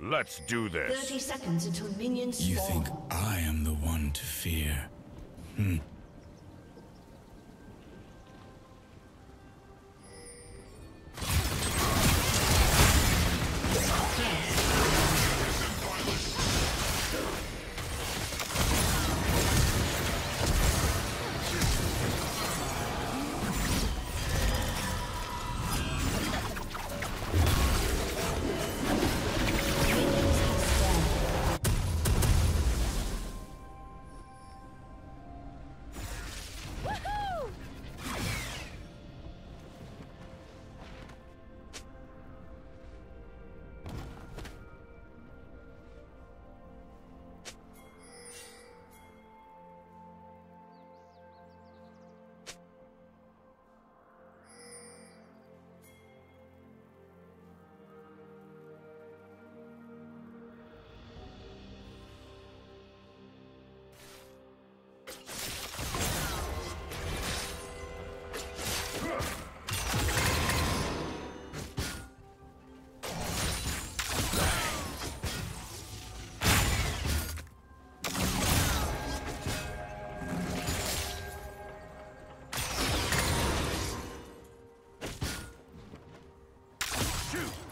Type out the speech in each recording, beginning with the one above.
Let's do this. 30 seconds until minions You spawn. think I am the one to fear? Hmm. two.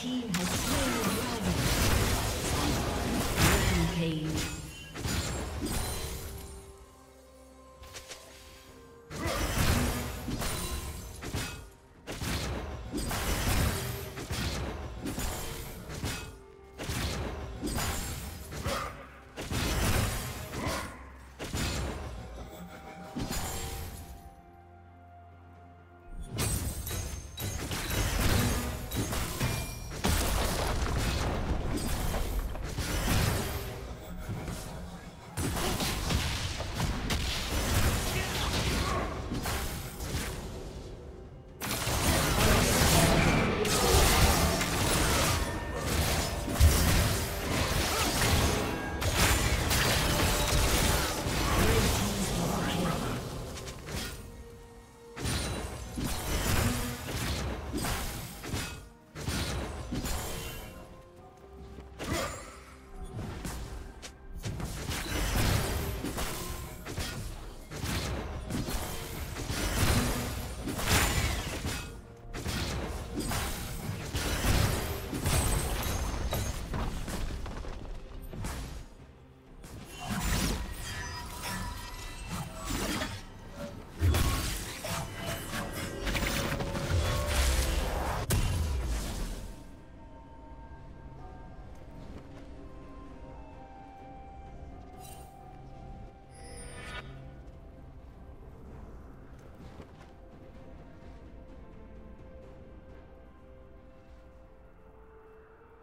team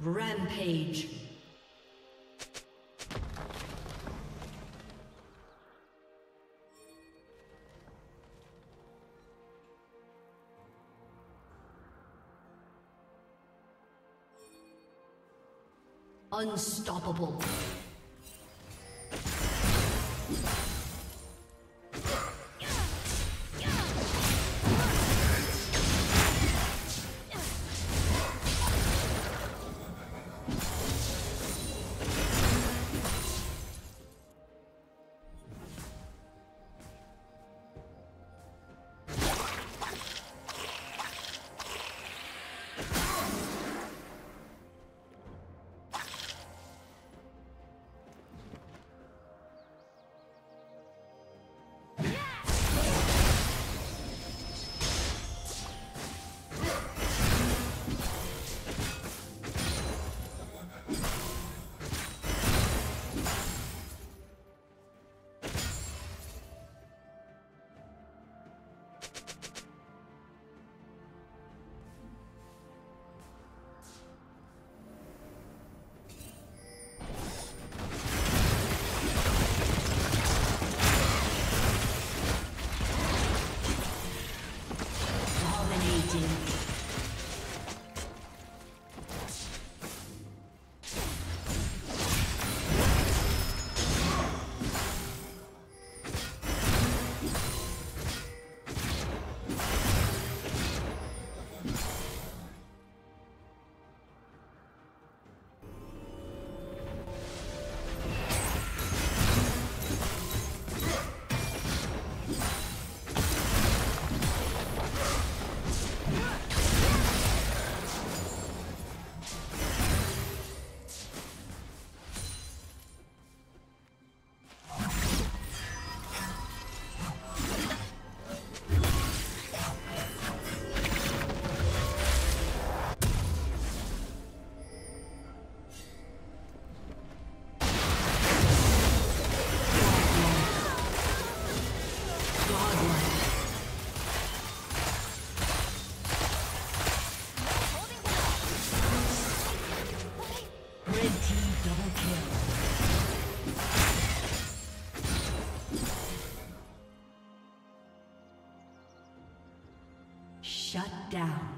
Rampage. Unstoppable. Shut down.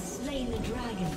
Slain the dragon.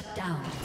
Shut down.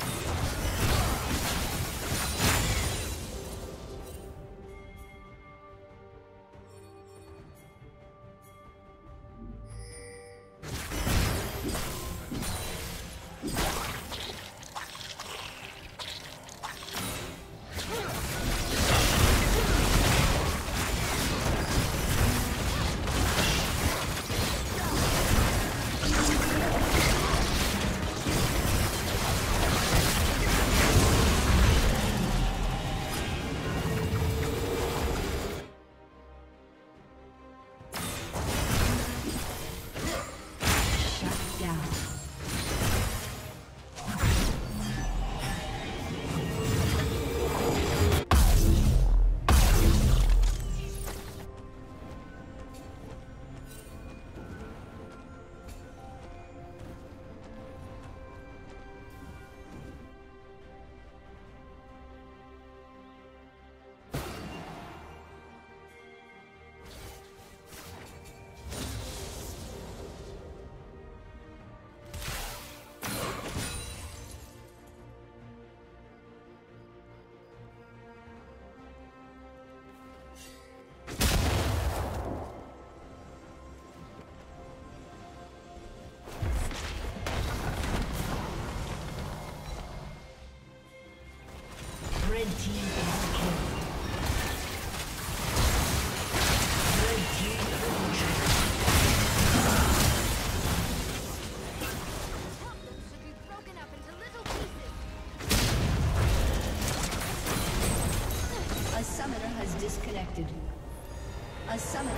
A summoner